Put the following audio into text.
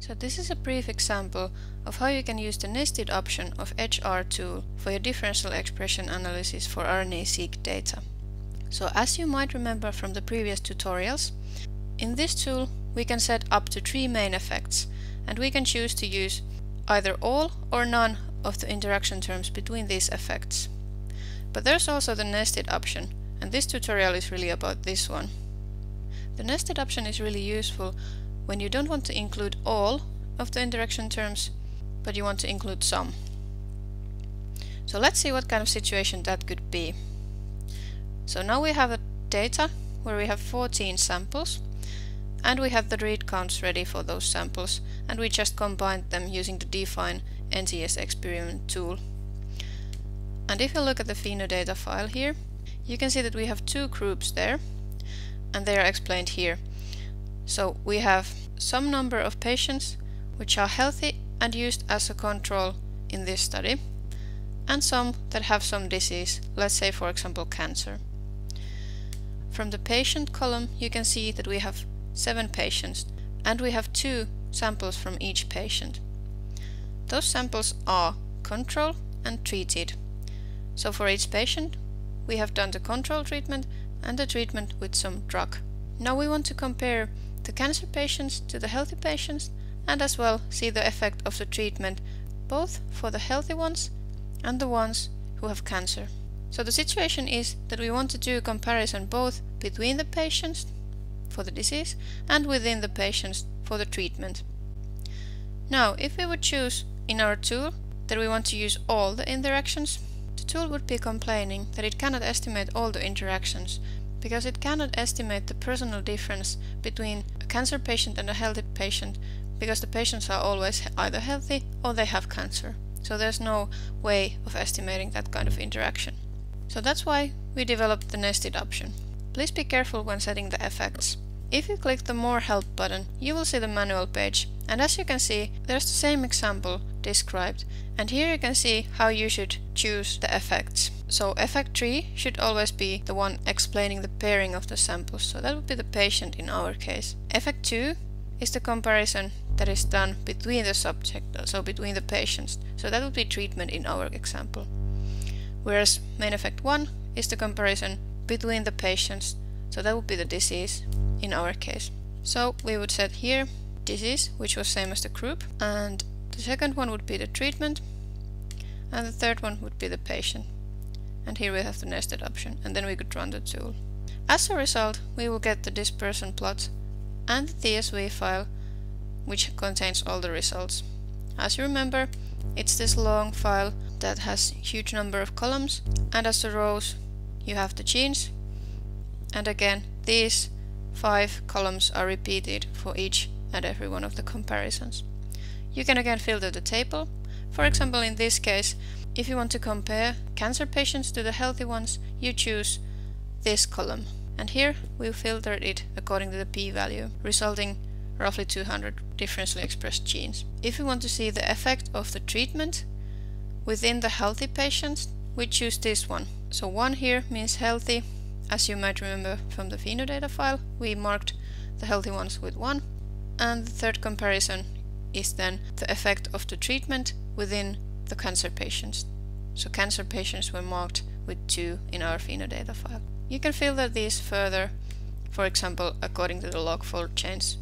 So this is a brief example of how you can use the nested option of edgeR tool for your differential expression analysis for RNA-seq data. So as you might remember from the previous tutorials, in this tool we can set up to three main effects and we can choose to use either all or none of the interaction terms between these effects. But there's also the nested option and this tutorial is really about this one. The nested option is really useful when you don't want to include all of the interaction terms, but you want to include some. So let's see what kind of situation that could be. So now we have a data where we have 14 samples and we have the read counts ready for those samples and we just combined them using the define NGS experiment tool. And if you look at the phenodata file here, you can see that we have two groups there and they are explained here. So we have some number of patients which are healthy and used as a control in this study and some that have some disease, let's say for example cancer. From the patient column you can see that we have seven patients and we have two samples from each patient. Those samples are control and treated. So for each patient we have done the control treatment and the treatment with some drug. Now we want to compare the cancer patients to the healthy patients and as well see the effect of the treatment both for the healthy ones and the ones who have cancer. So the situation is that we want to do a comparison both between the patients for the disease and within the patients for the treatment. Now if we would choose in our tool that we want to use all the interactions, the tool would be complaining that it cannot estimate all the interactions because it cannot estimate the personal difference between a cancer patient and a healthy patient because the patients are always either healthy or they have cancer. So there's no way of estimating that kind of interaction. So that's why we developed the nested option. Please be careful when setting the effects. If you click the More Help button, you will see the manual page, and as you can see, there's the same example described, and here you can see how you should choose the effects. So effect 3 should always be the one explaining the pairing of the samples, so that would be the patient in our case. Effect 2 is the comparison that is done between the subject, so between the patients, so that would be treatment in our example. Whereas main effect 1 is the comparison between the patients, so that would be the disease in our case. So we would set here disease, which was same as the group, and the second one would be the treatment, and the third one would be the patient. And here we have the nested option, and then we could run the tool. As a result, we will get the dispersion plot and the CSV file, which contains all the results. As you remember, it's this long file that has huge number of columns, and as the rows you have the genes, and again these five columns are repeated for each and every one of the comparisons. You can again filter the table. For example, in this case, if you want to compare cancer patients to the healthy ones, you choose this column. And here we filtered it according to the p-value, resulting roughly 200 differentially expressed genes. If we want to see the effect of the treatment within the healthy patients, we choose this one. So one here means healthy. As you might remember from the phenodata file, we marked the healthy ones with 1. And the third comparison is then the effect of the treatment within the cancer patients. So cancer patients were marked with 2 in our phenodata file. You can filter these further, for example, according to the log fold change